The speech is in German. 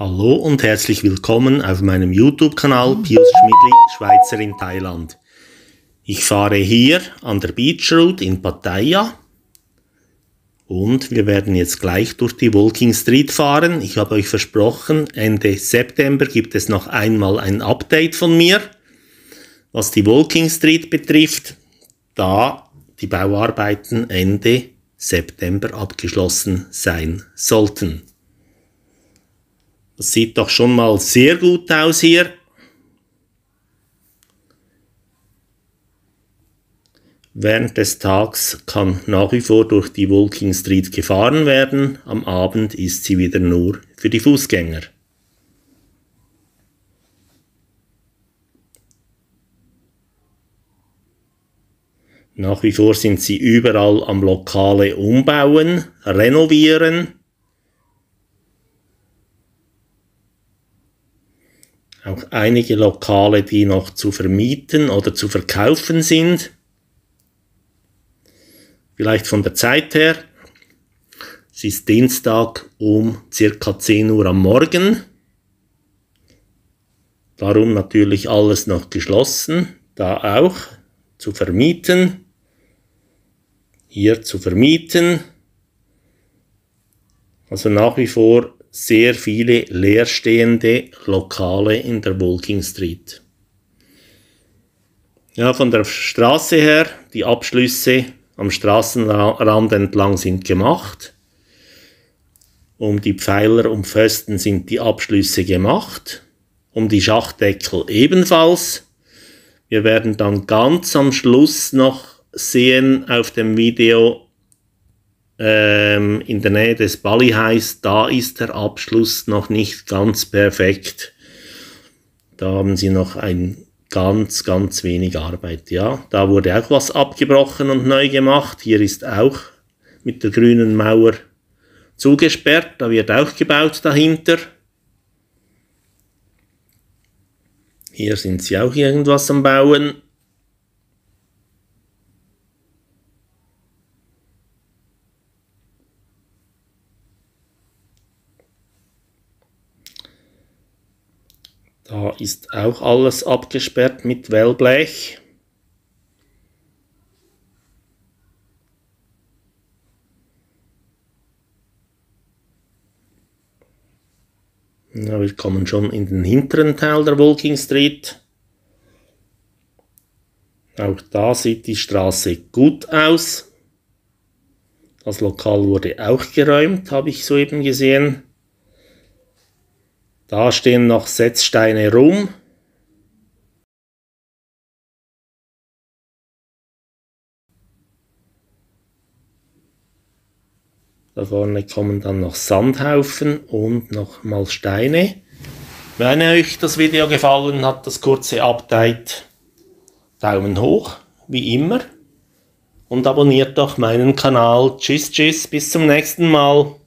Hallo und herzlich willkommen auf meinem YouTube-Kanal Pius Schmidli, Schweizer in Thailand. Ich fahre hier an der Beach Road in Pattaya und wir werden jetzt gleich durch die Walking Street fahren. Ich habe euch versprochen, Ende September gibt es noch einmal ein Update von mir, was die Walking Street betrifft, da die Bauarbeiten Ende September abgeschlossen sein sollten. Das sieht doch schon mal sehr gut aus hier. Während des Tags kann nach wie vor durch die Walking Street gefahren werden, am Abend ist sie wieder nur für die Fußgänger. Nach wie vor sind sie überall am Lokale umbauen, renovieren auch einige Lokale, die noch zu vermieten oder zu verkaufen sind. Vielleicht von der Zeit her. Es ist Dienstag um circa 10 Uhr am Morgen. Darum natürlich alles noch geschlossen. Da auch zu vermieten. Hier zu vermieten. Also nach wie vor sehr viele leerstehende Lokale in der Walking Street. Ja, von der Straße her, die Abschlüsse am Straßenrand entlang sind gemacht. Um die Pfeiler und Pfosten sind die Abschlüsse gemacht. Um die Schachtdeckel ebenfalls. Wir werden dann ganz am Schluss noch sehen auf dem Video, ähm, in der Nähe des heißt, da ist der Abschluss noch nicht ganz perfekt. Da haben sie noch ein ganz, ganz wenig Arbeit. Ja, da wurde auch was abgebrochen und neu gemacht. Hier ist auch mit der grünen Mauer zugesperrt. Da wird auch gebaut dahinter. Hier sind sie auch irgendwas am Bauen. Da ist auch alles abgesperrt mit Wellblech. Ja, wir kommen schon in den hinteren Teil der Walking Street. Auch da sieht die Straße gut aus. Das Lokal wurde auch geräumt, habe ich soeben gesehen. Da stehen noch Setzsteine rum. Da vorne kommen dann noch Sandhaufen und nochmal Steine. Wenn euch das Video gefallen hat, das kurze Update, Daumen hoch, wie immer. Und abonniert doch meinen Kanal. Tschüss, tschüss, bis zum nächsten Mal.